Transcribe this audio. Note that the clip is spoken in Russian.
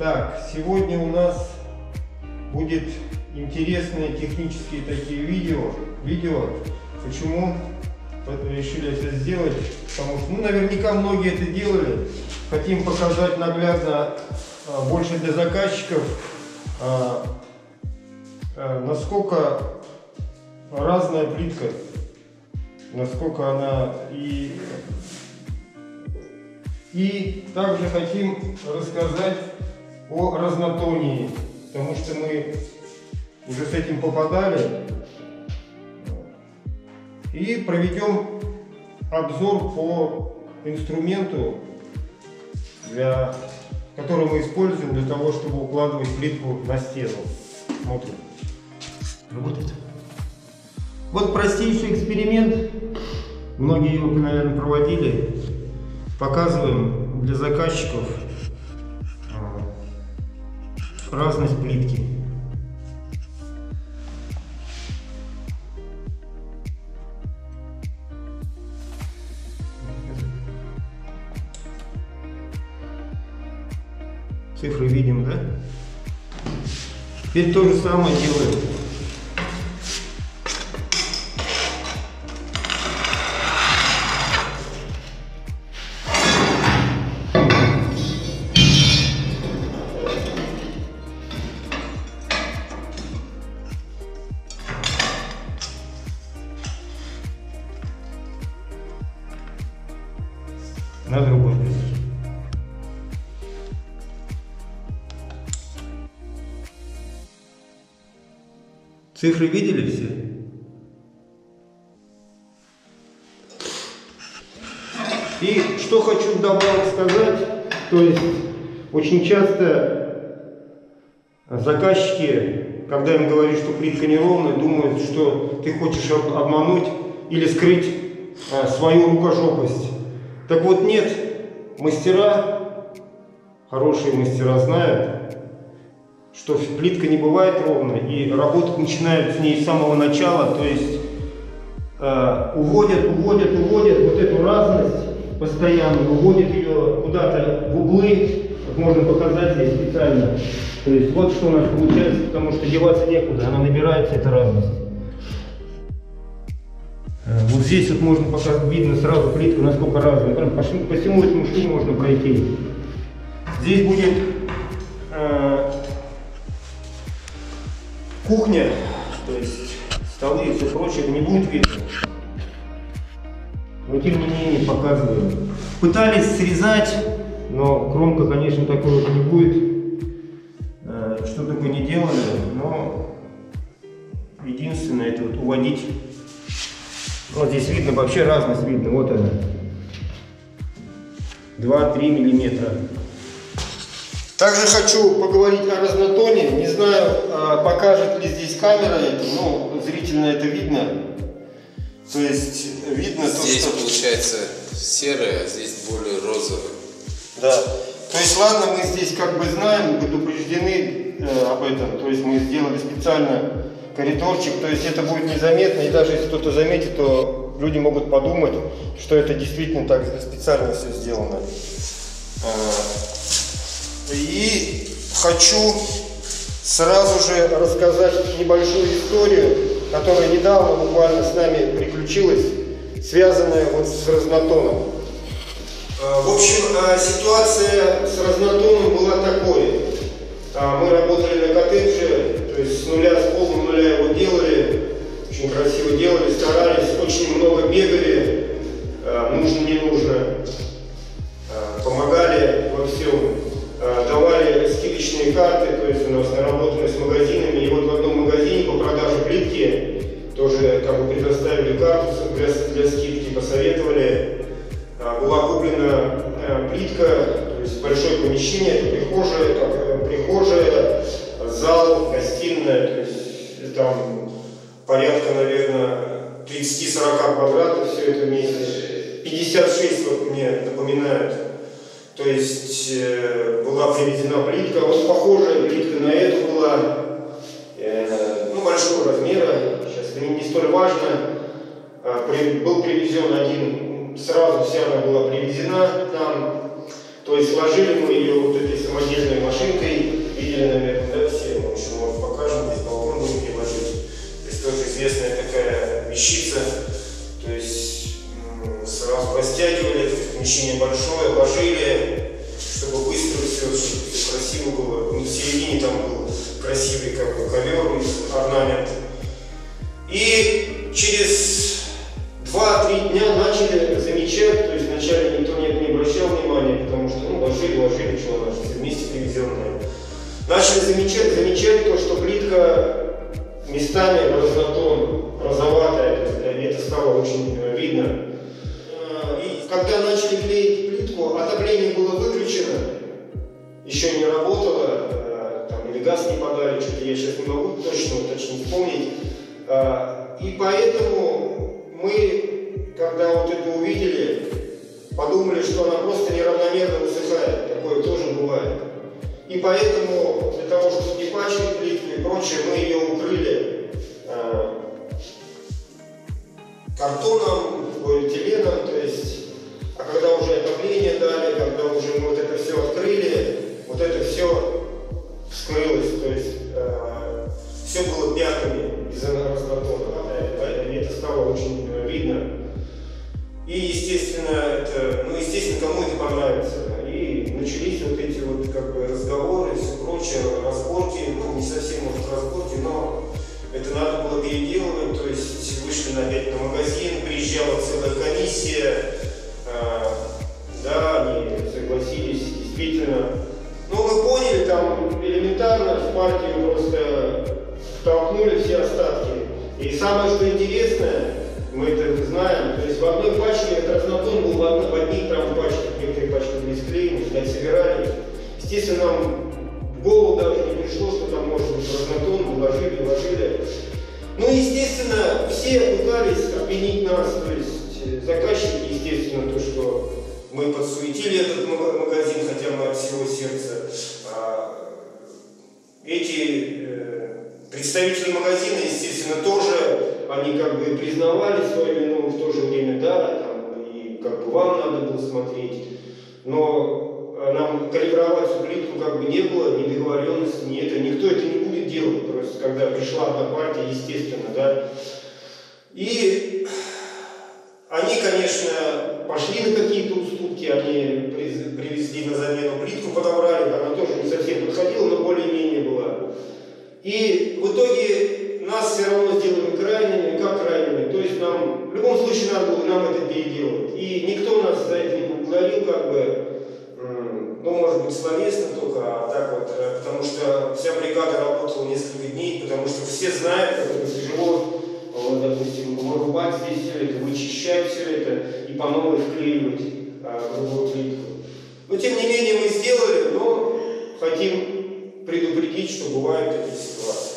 Так, сегодня у нас будет интересные технические такие видео. Видео. Почему решили это сделать? Потому что, ну, наверняка многие это делали. Хотим показать наглядно а, больше для заказчиков, а, а, насколько разная плитка, насколько она и и также хотим рассказать о разнотонии, потому что мы уже с этим попадали. И проведем обзор по инструменту, для, который мы используем для того, чтобы укладывать плитку на стену. Смотрим. Работает. Вот простейший эксперимент. Многие его, наверное, проводили показываем для заказчиков разность плитки. Цифры видим, да? Теперь то же самое делаем. На другой плитке. Цифры видели все? И что хочу добавить сказать, то есть очень часто заказчики, когда им говоришь, что плитка неровная, думают, что ты хочешь обмануть или скрыть а, свою рукожопость. Так вот нет, мастера, хорошие мастера знают, что плитка не бывает ровной, и работать начинают с ней с самого начала, то есть э, уводят, уводят, уводят вот эту разность постоянно, уводят ее куда-то в углы, как можно показать здесь специально. То есть вот что у нас получается, потому что деваться некуда, она набирается, эта разность. Э, вот здесь вот можно пока видно сразу плитка, насколько разная. Прям по, по всему этому шву можно пройти. Здесь будет э, кухня, то есть столы и все прочее, это не будет видно. Но тем не менее показываем. Пытались срезать, но кромка, конечно, такой вот не будет. Э, что такое не делали, но единственное это вот уводить вот здесь видно, вообще разность видно. Вот она. 2-3 миллиметра. Также хочу поговорить о разнотоне. Не знаю, а, покажет ли здесь камера это, но зрительно это видно. То есть видно здесь то, что... получается серое, а здесь более розовый. Да. То есть ладно, мы здесь как бы знаем, предупреждены э, об этом. То есть мы сделали специально коридорчик, то есть это будет незаметно, и даже если кто-то заметит, то люди могут подумать, что это действительно так специально все сделано. А, и хочу сразу же рассказать небольшую историю, которая недавно буквально с нами приключилась, связанная вот с разнотоном. А, в общем, а, ситуация с разнотоном была такой. Мы работали на коттедже, то есть с нуля, с полного нуля его делали, очень красиво делали, старались, очень много бегали, э, нужно, не нужно, э, помогали во всем, э, давали скидочные карты, то есть у нас наработаны с магазинами, и вот в одном магазине по продаже плитки тоже как бы предоставили карту для, для скидки, посоветовали, была куплена плитка, то есть большое помещение, это прихожая, как, прихожая, зал, гостиная, то есть там порядка, наверное, 30-40 квадратов все это вместе. 56, вот мне напоминают. То есть э, была привезена плитка, вот похожая плитка на эту была, э, ну, большого размера, сейчас не, не столь важно. Э, при, был привезен один сразу вся она была привезена нам. То есть сложили мы ее вот этой самодельной там был красивый как бы ковер из орнамента. И через 2-3 дня начали замечать, то есть вначале никто не, не обращал внимания, потому что ну, ложили, ложили, что все вместе привезенные. Начали замечать, замечать то, что плитка местами розоватая, то есть, э, это стало очень И поэтому мы, когда вот это увидели, подумали, что она просто неравномерно высыхает. Такое тоже бывает. И поэтому для того, чтобы не пачкать плитку и прочее, мы ее укрыли а, картоном, полиэтиленом, то есть, а когда уже отопление дали, когда уже мы вот это все открыли, вот это все вскрылось, то есть все было пятнами из-за разнотона, поэтому это стало очень э, видно. И, естественно, это, ну, естественно, кому это понравится. И начались вот эти вот как бы разговоры, все прочее, разборки, ну, не совсем, может, разборки, но это надо было переделывать, то есть вышли опять на магазин, приезжала целая комиссия, что интересное, мы это знаем, то есть в одной пачке этот разнотон был в, одной, в одних там некоторые пачки были склеены, ждать собирали. Естественно, нам в голову даже не пришло, что там может быть разнотон, вложили, вложили. Ну, естественно, все пытались обвинить нас, то есть э, заказчики, естественно, то, что мы подсуетили этот мага- магазин, хотя мы от всего сердца. А, эти э, представители магазина, естественно, тоже, они как бы признавали свою вину в то же время, да, там, и как бы вам надо было смотреть, но э, нам калибровать всю плитку как бы не было, ни договоренности, ни это, никто это не будет делать, просто когда пришла одна партия, естественно, да. И они, конечно, пошли на какие-то уступки, они привезли на замену плитку, подобрали, она тоже не совсем подходила, но более-менее была. И в итоге нас все равно сделали крайними, как крайними. То есть нам, в любом случае надо было нам это переделать. И никто нас за это не поблагодарил, как бы, ну, может быть, словесно только, а так вот, э, потому что вся бригада работала несколько дней, потому что все знают, как это тяжело, вот, допустим, вырубать здесь все это, вычищать все это и по новой вклеивать а, грубую плитку. Но тем не менее мы сделали, но хотим предупредить, что бывают такие ситуации.